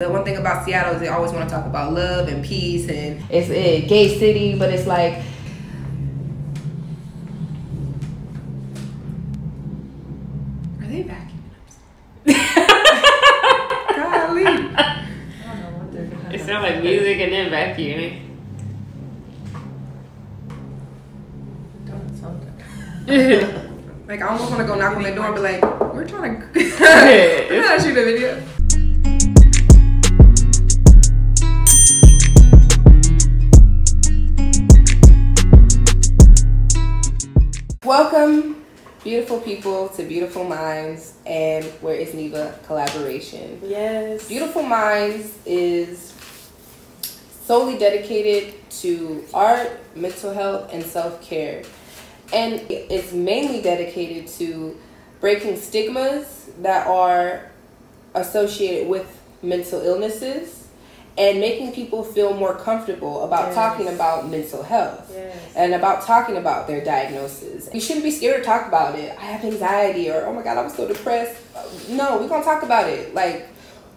The one thing about Seattle is they always want to talk about love and peace and it's a gay city, but it's like Are they vacuuming Golly. I don't know what they're doing. It sounds like music and then vacuuming. Don't sound good. like I almost want to go knock on their door and be like, "We're trying to, we're trying to shoot a video." Welcome, beautiful people, to Beautiful Minds and Where is Neva collaboration. yes. Beautiful Minds is solely dedicated to art, mental health, and self care. And it's mainly dedicated to breaking stigmas that are associated with mental illnesses and making people feel more comfortable about Yes. talking about mental health Yes. and about talking about their diagnosis. You shouldn't be scared to talk about it. I have anxiety or oh my god, I'm so depressed. No, we're gonna talk about it. Like,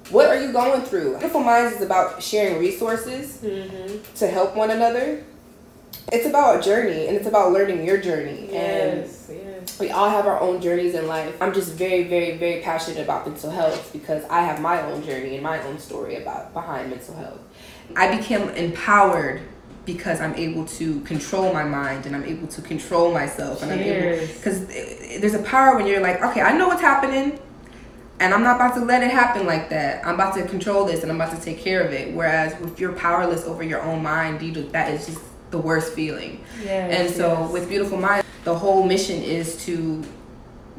what are you going through? Beautiful Minds is about sharing resources Mm-hmm. to help one another. It's about a journey and it's about learning your journey. And Yes. Yes. We all have our own journeys in life. I'm just very, very, very passionate about mental health because I have my own journey and my own story about behind mental health. I became empowered because I'm able to control my mind and I'm able to control myself and I'm able because eh, eh, there's a power when you're like, okay, I know what's happening. And I'm not about to let it happen like that. I'm about to control this and I'm about to take care of it. Whereas if you're powerless over your own mind, you just, that is just the worst feeling. Yes. And so yes. with Beautiful Mind, the whole mission is to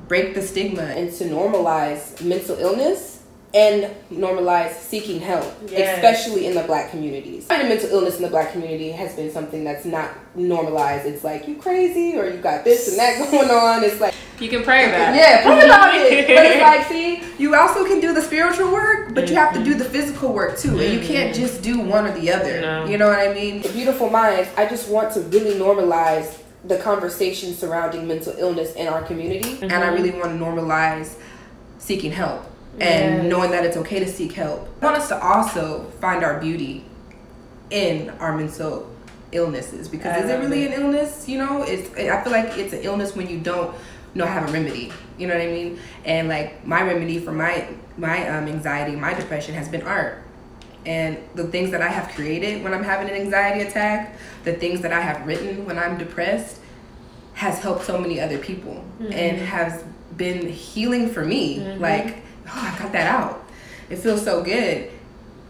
break the stigma and to normalize mental illness and normalize seeking help, Yes. especially in the black communities. Finding mental illness in the black community has been something that's not normalized. It's like you crazy or you got this and that going on. It's like you can pray about it. yeah, pray about it. But it's like, see, you also can do the spiritual work, but you have to do the physical work too. And you mm-hmm. can't just do one or the other. No. You know what I mean? The Beautiful Minds, I just want to really normalize the conversation surrounding mental illness in our community. And I Mhm. really want to normalize seeking help and Yes. knowing that it's okay to seek help. I want us to also find our beauty in our mental illnesses because I is it really it. an illness? You know, it's I feel like it's an illness when you don't know have a remedy. You know what I mean? And like my remedy for my my um, anxiety, my depression has been art. And the things that I have created when I'm having an anxiety attack, the things that I have written when I'm depressed, has helped so many other people and mm-hmm. has been healing for me. Mm-hmm. Like, oh, I got that out. It feels so good.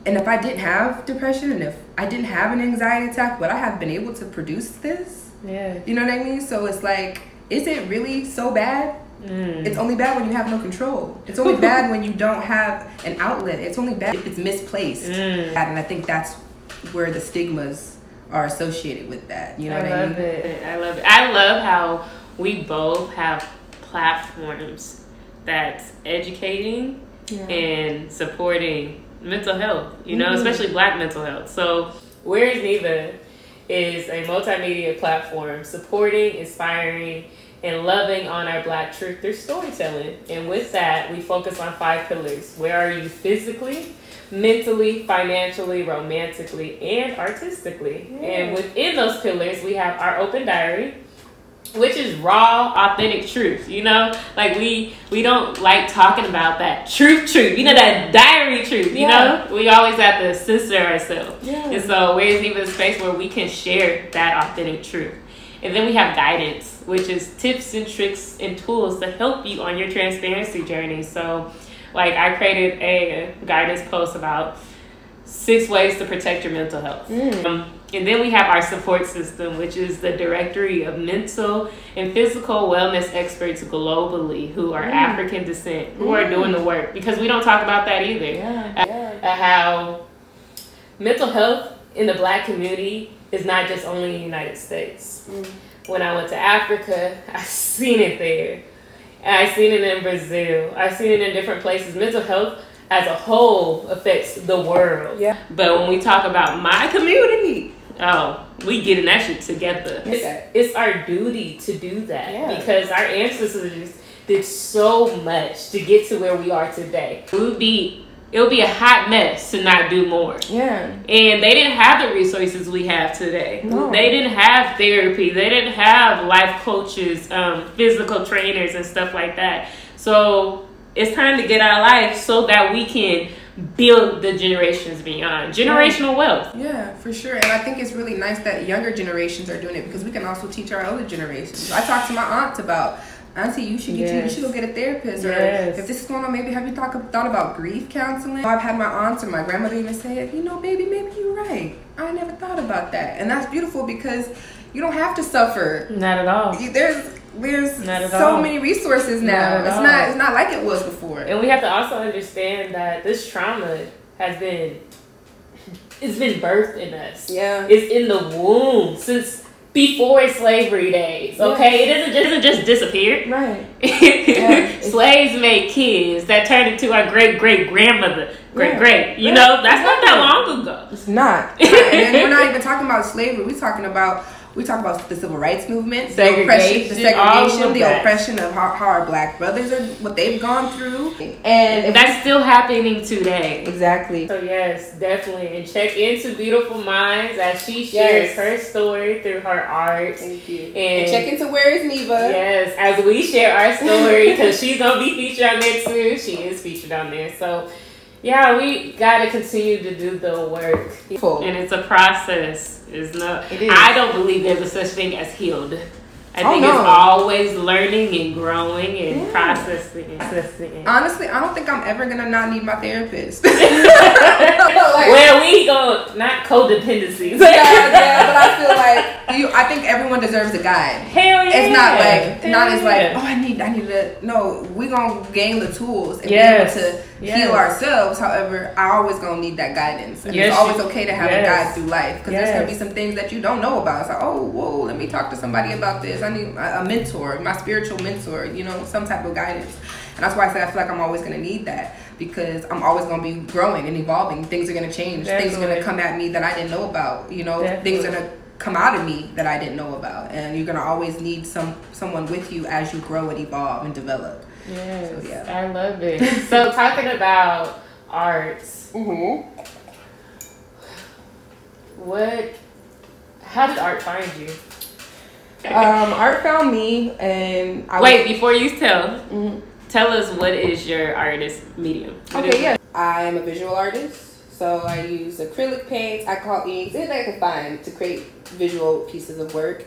And if I didn't have depression and if I didn't have an anxiety attack, would I have been able to produce this? Yeah. You know what I mean? So it's like, is it really so bad? Mm. It's only bad when you have no control. It's only bad when you don't have an outlet. It's only bad if it's misplaced. Mm. And I think that's where the stigmas are associated with that. You know what I what I love mean? it. I love it. I love how we both have platforms that's educating and supporting mental health, you know, especially black mental health. So, Where is Neva is a multimedia platform supporting, inspiring, and loving on our black truth through storytelling. And with that, we focus on five pillars. Where are you physically, mentally, financially, romantically, and artistically? And within those pillars, we have our open diary, which is raw authentic truth you know like we we don't like talking about that truth truth you know that diary truth you Yeah. know we always have to censor ourselves Yeah. and so where's even a space where we can share that authentic truth and then we have guidance which is tips and tricks and tools to help you on your transparency journey so like i created a guidance post about six ways to protect your mental health um, and then we have our support system, which is the directory of mental and physical wellness experts globally who are African descent, who are doing the work. Because we don't talk about that either. Yeah. yeah. Uh, how mental health in the black community is not just only in the United States. When I went to Africa, I seen it there. And I seen it in Brazil. I seen it in different places. Mental health as a whole affects the world. Yeah. But when we talk about my community, oh, we getting that shit together. It's, it's our duty to do that Yeah. because our ancestors did so much to get to where we are today. We would be it would be a hot mess to not do more. Yeah. And they didn't have the resources we have today. No. They didn't have therapy. They didn't have life coaches, um, physical trainers, and stuff like that. So it's time to get our life so that we can build the generations beyond generational wealth. Yeah, for sure. And I think it's really nice that younger generations are doing it because we can also teach our older generations. I talked to my aunt about Auntie, you should get you, you should go get a therapist. Or if this is going on, maybe have you thought thought about grief counseling? I've had my aunts or my grandmother even say, you know, baby, maybe you're right. I never thought about that, and that's beautiful because you don't have to suffer. Not at all. There's there's Not so all. many resources now. Not it's all. not it's not like it was before. And we have to also understand that this trauma has been it's been birthed in us. Yeah. It's in the womb since before slavery days. Okay, it doesn't just, doesn't just disappear. Right. it's- Slaves made kids that turned into our great great grandmother, great Yeah. great. You Yeah, know, that's not that long ago. It's not. and we're not even talking about slavery. We're talking about we talk about the civil rights movement, the oppression, the Segregation, all segregation, of the oppression of how, how our black brothers are, what they've gone through, and if- That's still happening today. exactly. So yes, definitely, and check into Beautiful Minds as she shares Yes. her story through her art. Thank you. And- And check into where is Neva. Yes, as we share our story, because she's gonna be featured on there too. She is featured on there, so yeah, we gotta continue to do the work, Full. and it's a process. It's no, It is. I don't believe there's a such thing as healed. I Oh, think no. it's always learning and growing and Yeah. processing processing. Honestly, I don't think I'm ever gonna not need my therapist. Like- Well, we go not codependencies. yeah, yeah, but I feel like you. I think everyone deserves a guide. Hell yeah. It's not like not as like oh I need I need to no we gonna gain the tools and Yes. be able to Yes. heal ourselves. However, I always gonna need that guidance. And Yes, it's always okay to have yes. a guide through life because there's gonna be some things that you don't know about. It's like oh whoa let me talk to somebody about this. I need a, a mentor, my spiritual mentor. You know some type of guidance. And that's why I say I feel like I'm always gonna need that because I'm always gonna be growing and evolving. Things are gonna change. Things are gonna come at me that I didn't know about. You know things are gonna come out of me that I didn't know about, and you're gonna always need some someone with you as you grow and evolve and develop. Yes, So, yeah. I love it. so talking about arts, Mm-hmm. what? How did art find you? Um, art found me, and I Wait, before you tell, Mhm. tell us what is your artist medium? What Okay, yeah. I am a visual artist, so I use acrylic paints, alcohol inks, anything I can find to create visual pieces of work.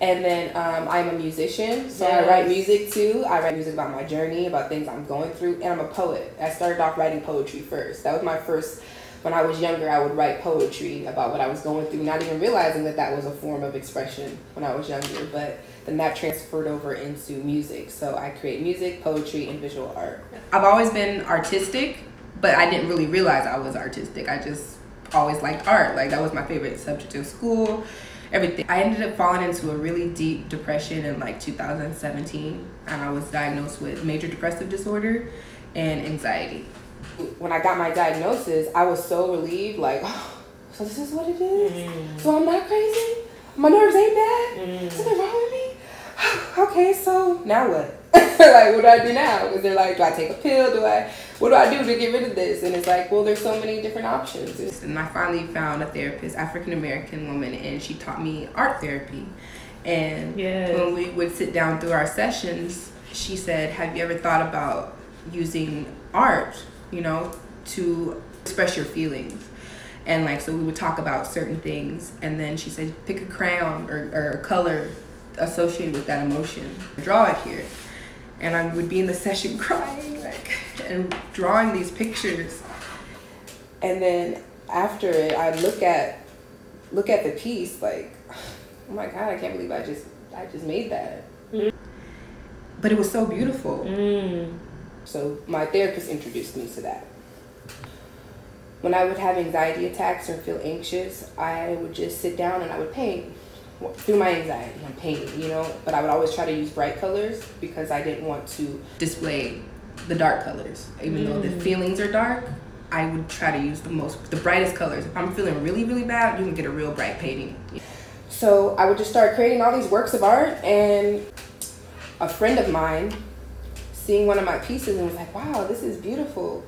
And then um, I'm a musician, so I write music too. I write music about my journey, about things I'm going through, and I'm a poet. I started off writing poetry first. That was my first. When I was younger, I would write poetry about what I was going through, not even realizing that that was a form of expression when I was younger. But then that transferred over into music. So I create music, poetry, and visual art. I've always been artistic, but I didn't really realize I was artistic. I just always liked art. Like that was my favorite subject in school. Everything. I ended up falling into a really deep depression in like 2017, and I was diagnosed with major depressive disorder and anxiety. When I got my diagnosis, I was so relieved. Like, oh, so this is what it is. Mm, So I'm not crazy. My nerves ain't bad. mm. Something wrong with me? okay, so now what? like, what do I do now? Is they're like, do I take a pill? Do I, what do I do to get rid of this? And it's like, well, there's so many different options. And I finally found a therapist, African American woman, and she taught me art therapy. And Yes. when we would sit down through our sessions, she said, have you ever thought about using art, you know, to express your feelings? And like, so we would talk about certain things, and then she said, pick a crayon or, or a color associated with that emotion, draw it here. And I would be in the session crying, like, and drawing these pictures. And then after it, I'd look at, look at the piece, like, oh my god, I can't believe I just, I just made that. Mhm. But it was so beautiful. Mm. So my therapist introduced me to that. When I would have anxiety attacks or feel anxious, I would just sit down and I would paint through my anxiety. I'm you know, but I would always try to use bright colors because I didn't want to display the dark colors. Even though the Mm. feelings are dark, I would try to use the most, the brightest colors. If I'm feeling really, really bad, you can get a real bright painting. So I would just start creating all these works of art, and a friend of mine seeing one of my pieces and was like, wow, this is beautiful.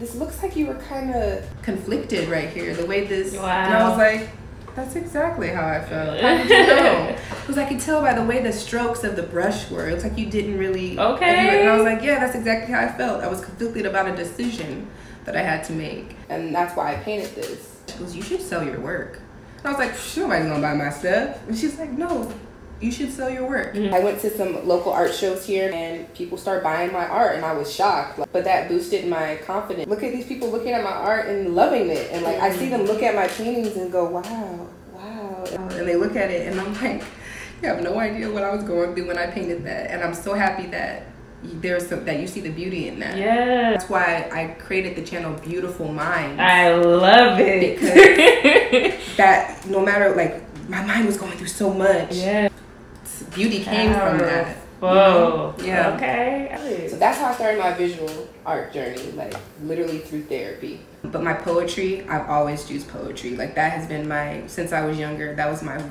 this looks like you were kind of conflicted right here. The way this, Wow. and I was like, that's exactly how I felt. How did you know? Because I could tell by the way the strokes of the brush were. It looks like you didn't really. Okay. And I was like, yeah, that's exactly how I felt. I was conflicted about a decision that I had to make, and that's why I painted this. She goes, you should sell your work. And I was like, "Psh, nobody's gonna buy my stuff. And she's like, no, you should sell your work. Mm-hmm. I went to some local art shows here and people started buying my art and I was shocked. But that boosted my confidence. Look at these people looking at my art and loving it. And like I see them look at my paintings and go, wow, wow. And they look at it and I'm like, you have no idea what I was going through when I painted that. And I'm so happy that there's some, that you see the beauty in that. Yeah. That's why I created the channel Beautiful Minds. I love it. that no matter like my mind was going through so much. yeah. Beauty came from that. Whoa. Yeah. Okay. So that's how I started my visual art journey, like literally through therapy. But my poetry, I've always used poetry. Like that has been my since I was younger. That was my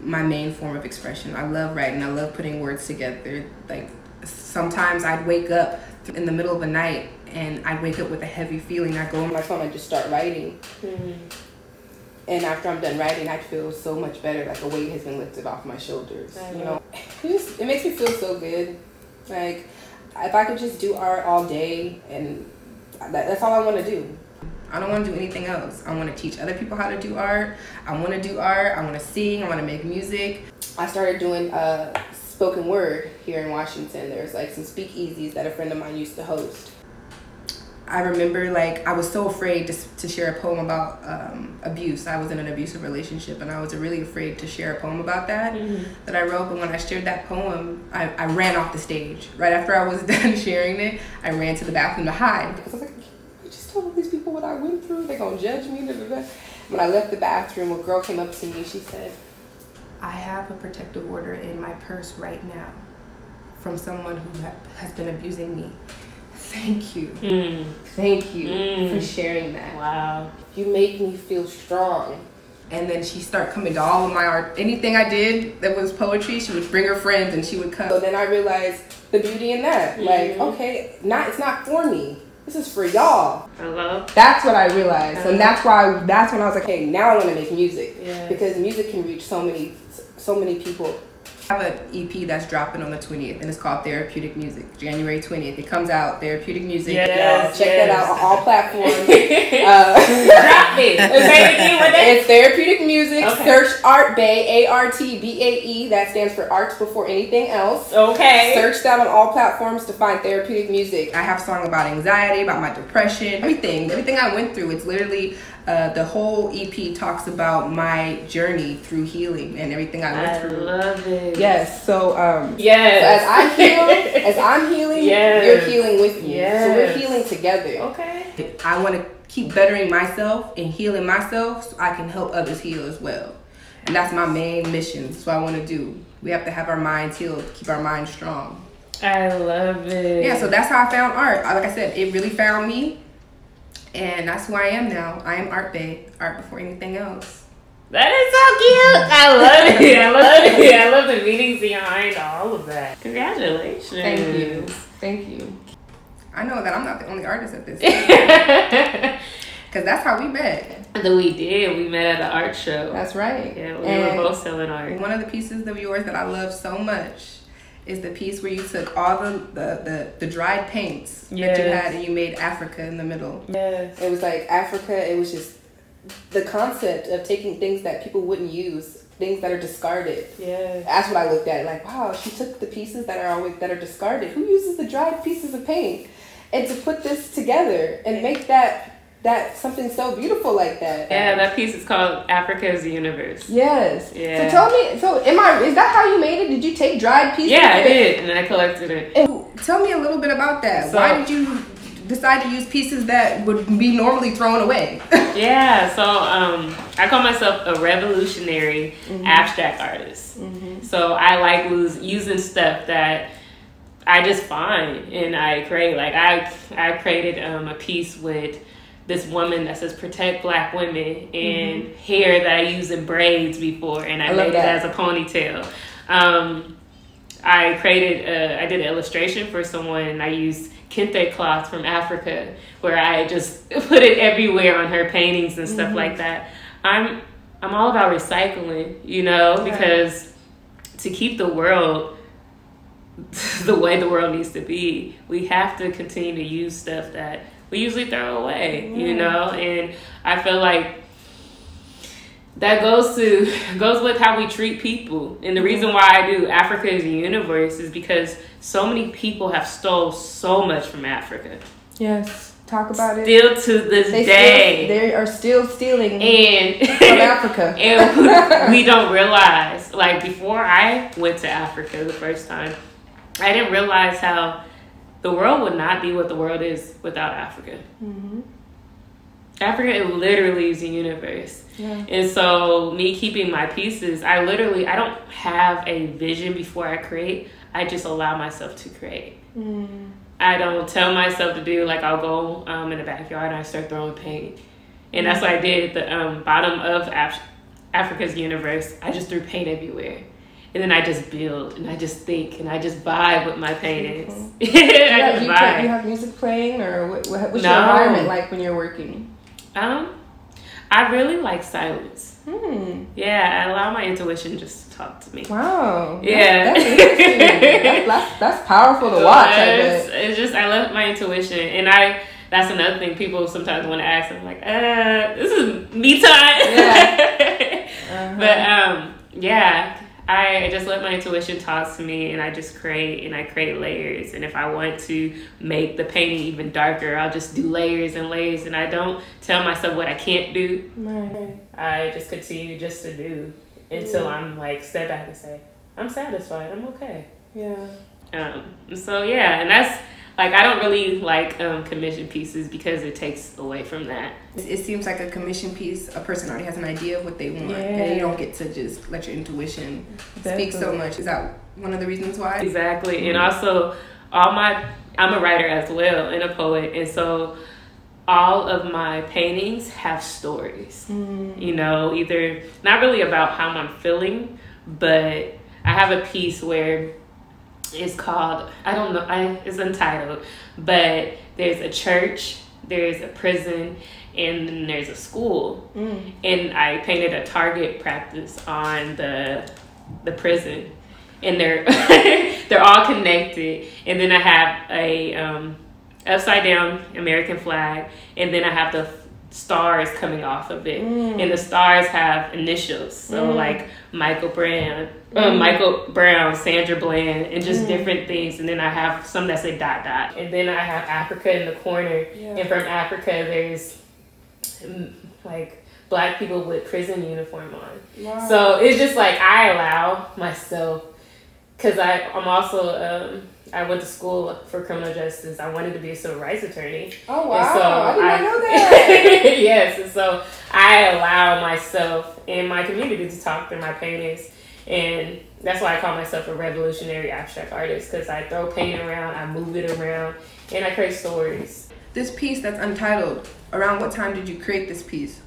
my main form of expression. I love writing. I love putting words together. Like sometimes I'd wake up in the middle of the night and I'd wake up with a heavy feeling. I go on my phone and just start writing. Mm-hmm. And after I'm done writing, I feel so much better. Like a weight has been lifted off my shoulders. I You know. know, it, just, it makes me feel so good. Like if I could just do art all day, and that, that's all I want to do. I don't want to do anything else. I want to teach other people how to do art. I want to do art. I want to sing. I want to make music. I started doing uh, spoken word here in Washington. There's like some speakeasies that a friend of mine used to host. I remember like I was so afraid to, to share a poem about um, abuse. I was in an abusive relationship and I was really afraid to share a poem about that that I wrote. But when I shared that poem, I, I ran off the stage. Right after I was done sharing it, I ran to the bathroom to hide because I was like, I just told all these people what I went through. They're gonna judge me. When I left the bathroom, a girl came up to me. She said, I have a protective order in my purse right now from someone who ha- has been abusing me. Thank you. Mm. Thank you Mm. for sharing that. Wow. You make me feel strong. And then she started coming to all of my art. Anything I did that was poetry, she would bring her friends and she would come. So then I realized the beauty in that. Like, Mhm. okay, not it's not for me. This is for y'all. Hello. That's what I realized. Uh-huh. And that's why that's when I was like, hey, now I want to make music. Yeah. Because music can reach so many so many people. I have an EP that's dropping on the 20th and it's called Therapeutic Music. January 20th. It comes out, Therapeutic Music. Yes, check yes. that out on all platforms. uh, Drop it. Say it again. What that? it's therapeutic music. Okay. Search Art Bae, A R T B A E. That stands for arts before anything else. Okay. Search that on all platforms to find therapeutic music. I have song about anxiety, about my depression, everything, everything I went through. It's literally uh, the whole EP talks about my journey through healing and everything I went I through. love it. Yes. So um, Yes. as I heal, as I'm healing, Yes. you're healing with me. So we're healing together. Okay. I want to keep bettering myself and healing myself so I can help others heal as well. And that's my main mission. That's what I want to do. We have to have our minds healed, keep our minds strong. I love it. Yeah, so that's how I found art. Like I said, it really found me. And that's who I am now. I am Art Bae, art before anything else. That is so cute. I love it. I love it. I love the meanings behind all of that. Congratulations. Thank you. Thank you. I know that I'm not the only artist at this because that's how we met. Then we did. We met at an art show. That's right. yeah, we And- were both selling art. One of the pieces of yours that I love so much is the piece where you took all the the, the, the dried paints that you had and you made Africa in the middle. Yes. It was like Africa, it was just the concept of taking things that people wouldn't use, things that are discarded. Yeah. That's what I looked at. Like, wow, she took the pieces that are always that are discarded. Who uses the dried pieces of paint? And to put this together and make that that something so beautiful like that. Yeah, that piece is called Africa's Universe. Yes. Yeah. So tell me, so am I? Is that how you made it? Did you take dried pieces? Yeah, I did, and then I collected it. And tell me a little bit about that. So- Why did you decide to use pieces that would be normally thrown away? Yeah, so um, I call myself a revolutionary abstract artist. So I like lose, using stuff that I just find and I create. Like I, I created um, a piece with this woman that says "Protect Black Women" and hair that I used in braids before, and I, I made it as a ponytail. Um, I created, a, I did an illustration for someone, and I used kente cloth from Africa, where I just put it everywhere on her paintings and stuff mm-hmm. like that. I'm I'm all about recycling, you know, because to keep the world the way the world needs to be, we have to continue to use stuff that we usually throw away, you know? And I feel like that goes to goes with how we treat people. And the reason why I do Africa is a universe is because so many people have stole so much from Africa. Yes. Talk about it. Still to this they day, still, they are still stealing and from Africa. and we don't realize. Like before, I went to Africa the first time, I didn't realize how the world would not be what the world is without Africa. Mm-hmm. Africa it literally is a universe. Yeah. And so me keeping my pieces, I literally I don't have a vision before I create. I just allow myself to create. Mm. I don't tell myself to do like I'll go um, in the backyard and I start throwing paint, and that's what I did at the um, bottom of Af- Africa's universe. I just threw paint everywhere, and then I just build and I just think and I just vibe with my paintings. Cool. Yeah, you, you have music playing, or what, what's no. your environment like when you're working? Um, I really like silence. Hmm. Yeah, I allow my intuition just to talk to me. Wow. Yeah. That's, that's, that's, that's, powerful to watch. It's, it's just, I love my intuition. And I, that's another thing people sometimes want to ask. I'm like, uh, this is me time. Yeah. uh-huh. But, um, yeah, I just let my intuition talk to me and I just create and I create layers. And if I want to make the painting even darker, I'll just do layers and layers and I don't tell myself what I can't do. Right. I just continue just to do until yeah. I'm like step back and say, I'm satisfied, I'm okay. Yeah. Um so yeah, and that's like I don't really like um, commission pieces because it takes away from that. It seems like a commission piece, a person already has an idea of what they want, yeah. and you don't get to just let your intuition Definitely. speak so much. Is that one of the reasons why? Exactly, mm-hmm. and also all my I'm a writer as well and a poet, and so all of my paintings have stories. Mm. You know, either not really about how I'm feeling, but I have a piece where it's called I don't know I it's untitled, but there's a church, there's a prison, and then there's a school. Mm. And I painted a target practice on the the prison. And they're they're all connected. And then I have a um, upside down American flag, and then I have the stars coming off of it, mm. and the stars have initials. So mm. like Michael Brown, uh, mm. Michael Brown, Sandra Bland, and just mm. different things. And then I have some that say dot dot, and then I have Africa in the corner, yeah. and from Africa there's mm, like black people with prison uniform on. Wow. So it's just like I allow myself because I I'm also um, I went to school for criminal justice. I wanted to be a civil rights attorney. Oh wow! And so I did not know that. yes, and so I allow myself and my community to talk through my paintings, and that's why I call myself a revolutionary abstract artist because I throw paint around, I move it around, and I create stories. This piece that's untitled. Around what time did you create this piece?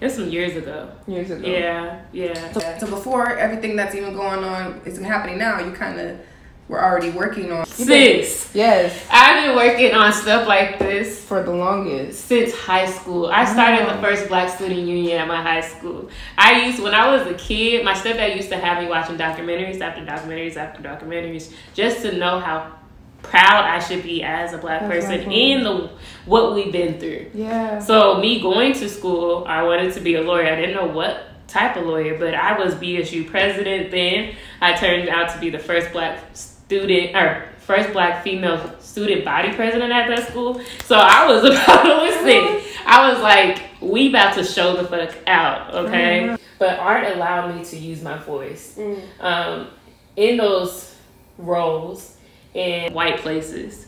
It was some years ago. Years ago. Yeah, yeah. So, so before everything that's even going on is happening now, you kind of were already working on. Since yes, I've been working on stuff like this for the longest since high school. I started the first Black Student Union at my high school. I used when I was a kid. My stepdad used to have me watching documentaries after documentaries after documentaries just to know how proud I should be as a black That's person in the what we've been through. Yeah. So me going to school, I wanted to be a lawyer. I didn't know what type of lawyer, but I was BSU president then. I turned out to be the first black student or first black female student body president at that school. So I was about to listen. I was like, we about to show the fuck out, okay? Mm-hmm. But art allowed me to use my voice. Mm. Um, in those roles in white places,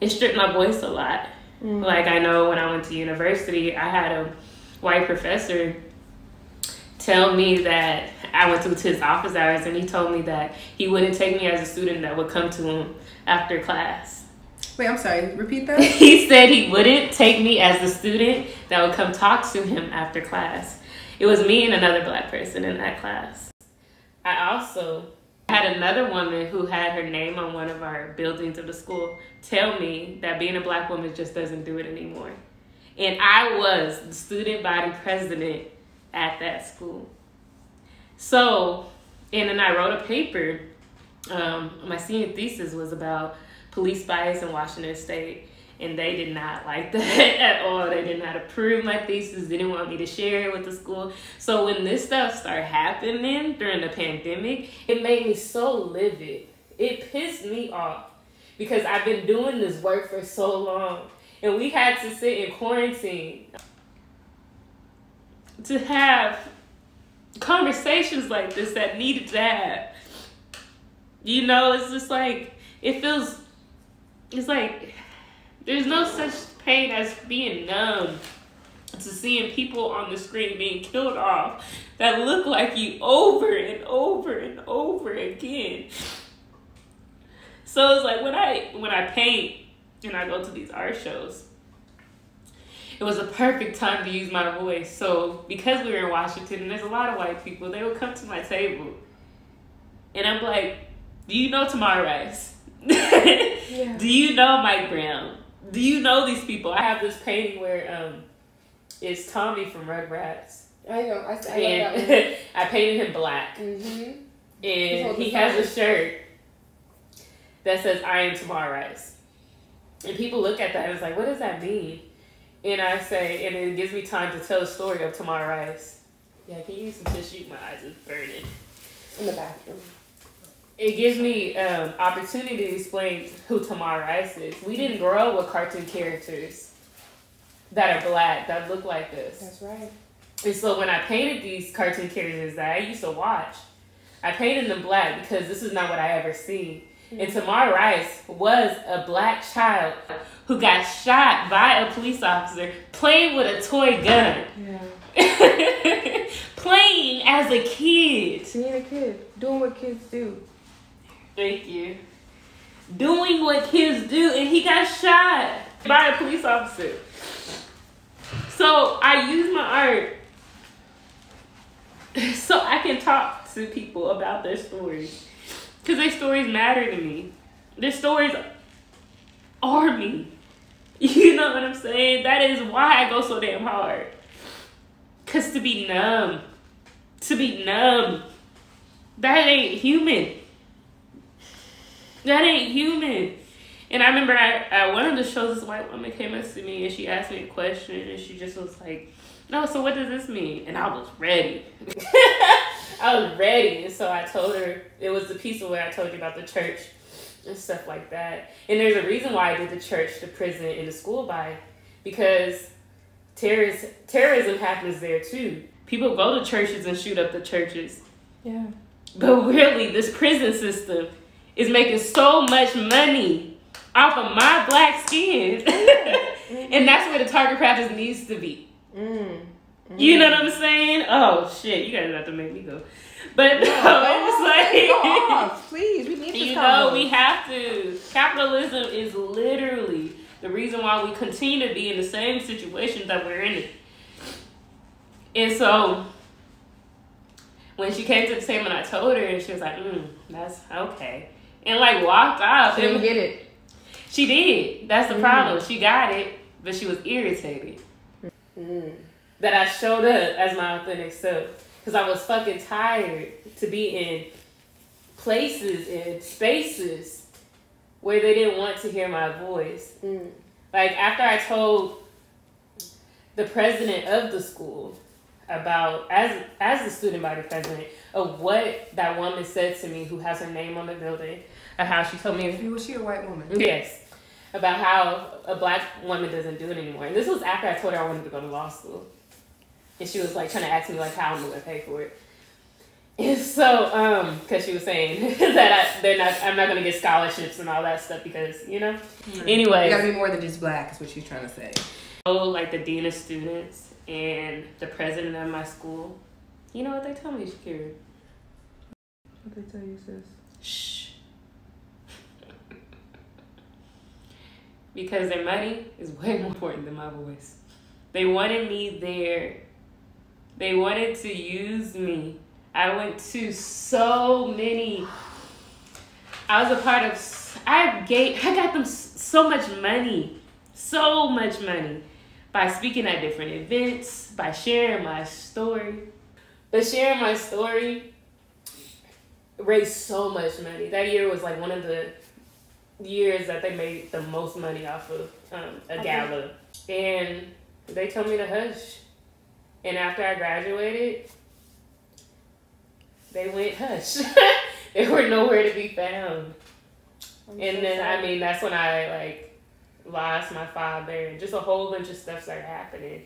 it stripped my voice a lot. Mm. Like I know when I went to university, I had a white professor tell me that I went to his office hours and he told me that he wouldn't take me as a student that would come to him after class. Wait, I'm sorry, repeat that? he said he wouldn't take me as a student that would come talk to him after class. It was me and another black person in that class. I also I had another woman who had her name on one of our buildings of the school tell me that being a black woman just doesn't do it anymore. And I was the student body president at that school. So, and then I wrote a paper. Um, my senior thesis was about police bias in Washington State and they did not like that at all. They did not approve my thesis, didn't want me to share it with the school. So when this stuff started happening during the pandemic, it made me so livid. It pissed me off because I've been doing this work for so long and we had to sit in quarantine to have conversations like this that needed to have. You know, it's just like it feels it's like there's no such pain as being numb to seeing people on the screen being killed off that look like you over and over and over again. So it's like when I when I paint and I go to these art shows, it was a perfect time to use my voice. So because we were in Washington and there's a lot of white people, they would come to my table, and I'm like, "Do you know Tamir Rice? yeah. Do you know Mike Brown? Do you know these people? I have this painting where um, it's Tommy from Rugrats. I know. I, I, and I painted him black, mm-hmm. and he has a shirt that says "I am Tamir Rice," and people look at that and it's like, "What does that mean?" And I say, and it gives me time to tell the story of Tamir Rice. Yeah, can you use some tissue? My eyes are burning. In the bathroom it gives me um, opportunity to explain who Tamir Rice is. We didn't grow up with cartoon characters that are black that look like this. That's right. And so when I painted these cartoon characters that I used to watch, I painted them black because this is not what I ever seen. Mm-hmm. And Tamir Rice was a black child who got shot by a police officer playing with a toy gun. Yeah. playing as a kid. Being a kid, doing what kids do. Thank you. Doing what kids do, and he got shot by a police officer. So I use my art so I can talk to people about their stories. Because their stories matter to me. Their stories are me. You know what I'm saying? That is why I go so damn hard. Because to be numb, to be numb, that ain't human. That ain't human. And I remember at, at one of the shows, this white woman came up to me and she asked me a question and she just was like, No, so what does this mean? And I was ready. I was ready. And so I told her, it was the piece of where I told you about the church and stuff like that. And there's a reason why I did the church, the prison, and the school by because terrorism, terrorism happens there too. People go to churches and shoot up the churches. Yeah. But really, this prison system is making so much money off of my black skin. mm-hmm. and that's where the target practice needs to be. Mm. Mm. You know what I'm saying? Oh shit, you guys have to make me go. But no, no it's like off, please. We need to. You know, we have to. Capitalism is literally the reason why we continue to be in the same situation that we're in. And so, when she came to the table and I told her, and she was like, mm, "That's okay." And like walked off. She didn't get it. She did. That's the mm. problem. She got it, but she was irritated mm. that I showed up as my authentic self because I was fucking tired to be in places and spaces where they didn't want to hear my voice. Mm. Like after I told the president of the school about as as the student body president of what that woman said to me who has her name on the building of how she told me was she a white woman? Yes. About how a black woman doesn't do it anymore. And this was after i told her i wanted to go to law school. And she was like trying to ask me like how i'm gonna pay for it. And so um because she was saying that I, they're not i'm not gonna get scholarships and all that stuff because you know? Mm-hmm. anyway. You gotta be more than just black is what she's trying to say. Oh like the dean of students and the president of my school, you know what they tell me, Shakira? What they tell you, sis? Shh. because their money is way more important than my voice. They wanted me there. They wanted to use me. I went to so many I was a part of. I gave. I got them so much money, so much money, by speaking at different events, by sharing my story. But sharing my story raised so much money. That year was like one of the years that they made the most money off of um, a gala, and they told me to hush. And after I graduated, they went hush. they were nowhere to be found. I'm and so then I mean that's when I like lost my father and just a whole bunch of stuff started happening.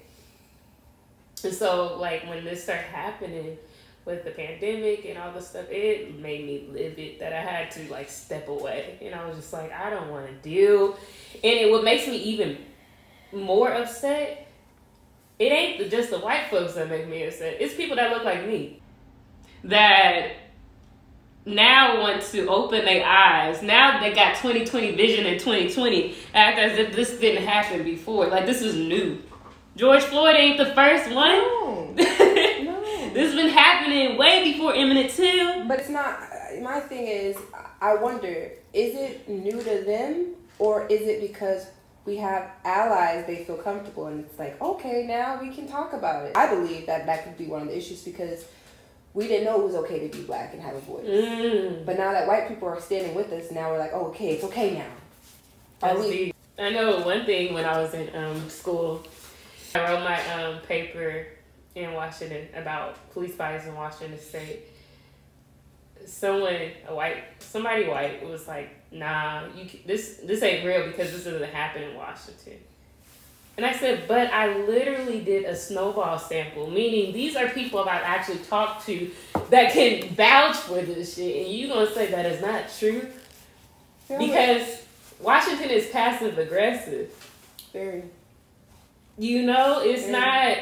And so like when this started happening with the pandemic and all the stuff, it made me livid that I had to like step away. And I was just like, I don't want to deal. And it what makes me even more upset, it ain't just the white folks that make me upset. It's people that look like me that now want to open their eyes. Now they got 2020 vision in 2020, act as if this didn't happen before. Like this is new. George Floyd ain't the first one. No. no. this has been happening way before Emmett Till. But it's not. My thing is, I wonder, is it new to them, or is it because we have allies they feel comfortable and it's like okay now we can talk about it i believe that that could be one of the issues because we didn't know it was okay to be black and have a voice. Mm. But now that white people are standing with us, now we're like, oh, okay, it's okay now. Are we? I know one thing when I was in um, school, I wrote my um, paper in Washington about police bias in Washington State. Someone, a white, somebody white, was like, "Nah, you this this ain't real because this doesn't happen in Washington." And I said, but I literally did a snowball sample, meaning these are people that I've actually talked to that can vouch for this shit. And you gonna say that is not true? Because Washington is passive aggressive. Very. You know, it's Very. not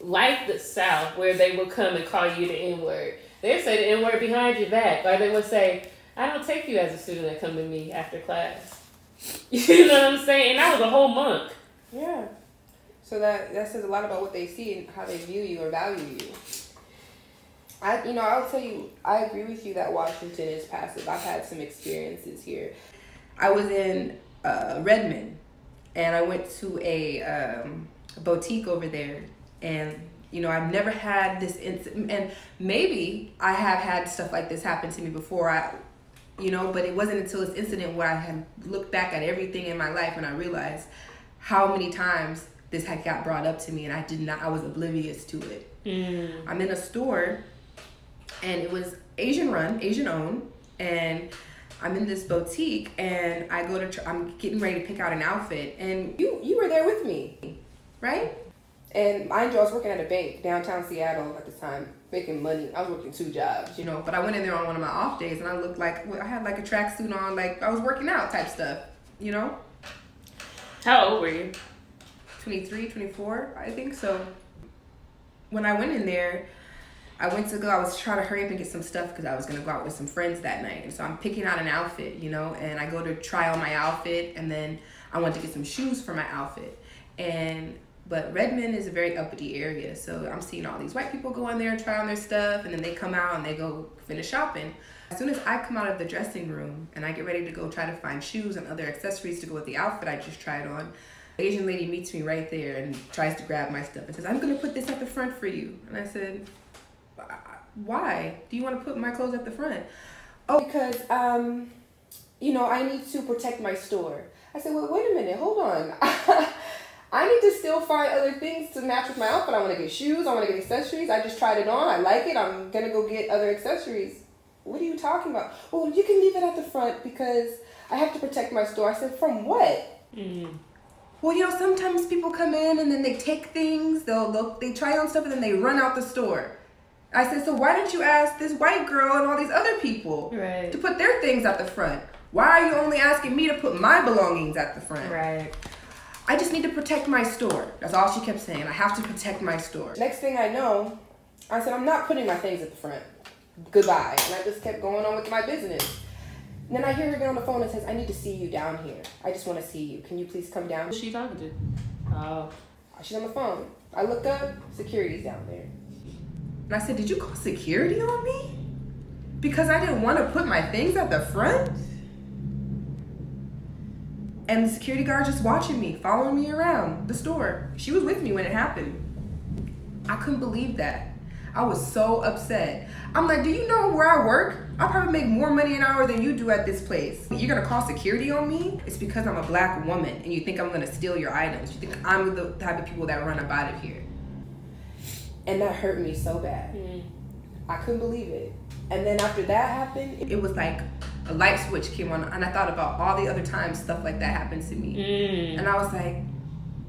like the South where they will come and call you the N word. They say the N word behind your back, or they would say, "I don't take you as a student that come to me after class." You know what I'm saying? And that was a whole month. Yeah. So that that says a lot about what they see and how they view you or value you. I you know I'll tell you I agree with you that Washington is passive. I've had some experiences here. I was in uh, Redmond, and I went to a, um, boutique over there, and you know I've never had this incident, and maybe I have had stuff like this happen to me before. I you know, but it wasn't until this incident where I had looked back at everything in my life and I realized how many times this had got brought up to me and I did not I was oblivious to it. Mm. I'm in a store and it was Asian run, Asian owned, and I'm in this boutique and I go to I'm getting ready to pick out an outfit and you you were there with me, right? And mind you, I was working at a bank downtown Seattle at the time, making money. I was working two jobs, you know. But I went in there on one of my off days, and I looked like I had like a tracksuit on, like I was working out type stuff, you know. How old were you? 23, 24, I think. So when I went in there, I went to go, I was trying to hurry up and get some stuff because I was going to go out with some friends that night. And so I'm picking out an outfit, you know, and I go to try on my outfit and then I want to get some shoes for my outfit. And but Redmond is a very uppity area, so I'm seeing all these white people go in there and try on their stuff, and then they come out and they go finish shopping. As soon as I come out of the dressing room and I get ready to go try to find shoes and other accessories to go with the outfit I just tried on, the Asian lady meets me right there and tries to grab my stuff and says, I'm gonna put this at the front for you. And I said, why? Do you wanna put my clothes at the front? Oh, because, um, you know, I need to protect my store. I said, well, wait a minute, hold on. I need to still find other things to match with my outfit. I want to get shoes. I want to get accessories. I just tried it on. I like it. I'm going to go get other accessories. What are you talking about? Well, you can leave it at the front because I have to protect my store. I said, from what? Mm-hmm. Well, you know, sometimes people come in and then they take things, they'll, they'll they try on stuff and then they run out the store. I said, so why didn't you ask this white girl and all these other people right. to put their things at the front? Why are you only asking me to put my belongings at the front? Right. I just need to protect my store. That's all she kept saying. I have to protect my store. Next thing I know, I said, I'm not putting my things at the front goodbye. And I just kept going on with my business. And then I hear her get on the phone and says, I need to see you down here. I just want to see you. Can you please come down? Who's she talking to? Oh. She's on the phone. I look up, security's down there. And I said, Did you call security on me? because I didn't want to put my things at the front. And the security guard just watching me, following me around the store. She was with me when it happened. I couldn't believe that. I was so upset. I'm like, do you know where I work? I probably make more money an hour than you do at this place. You're gonna call security on me? It's because I'm a black woman and you think I'm gonna steal your items. You think I'm the type of people that run up out of here. And that hurt me so bad. Mm. I couldn't believe it. And then after that happened, it was like a light switch came on, and I thought about all the other times stuff like that happened to me. Mm. And I was like,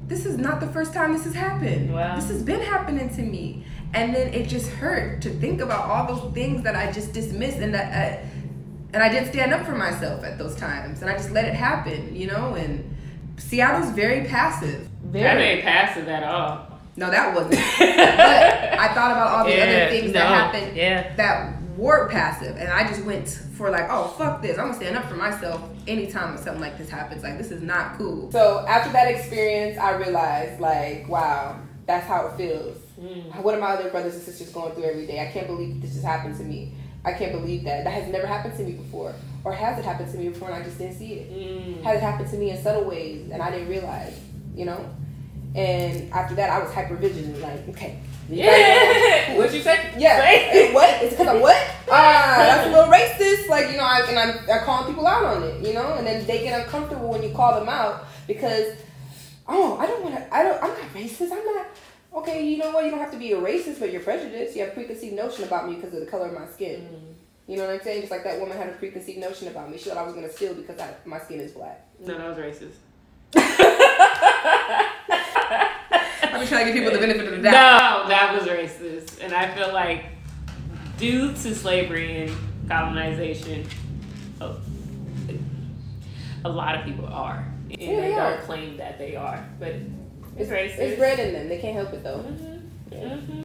this is not the first time this has happened. Wow. This has been happening to me. And then it just hurt to think about all those things that I just dismissed and that I, and I didn't stand up for myself at those times. And I just let it happen, you know? And Seattle's very passive. Very, very passive at all. No, that wasn't. but I thought about all the yeah, other things no, that happened yeah. that were passive, and I just went for like, oh fuck this, I'm gonna stand up for myself anytime something like this happens. Like this is not cool. So after that experience, I realized like, wow, that's how it feels. Mm. What are my other brothers and sisters going through every day? I can't believe this just happened to me. I can't believe that. That has never happened to me before. Or has it happened to me before and I just didn't see it? Mm. Has it happened to me in subtle ways and I didn't realize, you know? And after that, I was hyper vigilant. Like, okay. Yeah. What'd you say? Yeah. Say. what? It's because I'm what? Ah, that's a little racist. Like, you know, I, and I'm, I'm calling people out on it, you know? And then they get uncomfortable when you call them out because, oh, I don't want to, I don't, I'm not racist. I'm not, okay, you know what? You don't have to be a racist, but you're prejudiced. You have preconceived notion about me because of the color of my skin. Mm. You know what I'm saying? Just like that woman had a preconceived notion about me. She thought I was going to steal because I, my skin is black. No, that was racist. I'm just trying to give people the benefit of the doubt. No, that was racist, and I feel like due to slavery and colonization, a, a lot of people are, and yeah, they, they don't claim that they are, but it's racist. It's bred in them. They can't help it though. Mm-hmm. Yeah. Mm-hmm.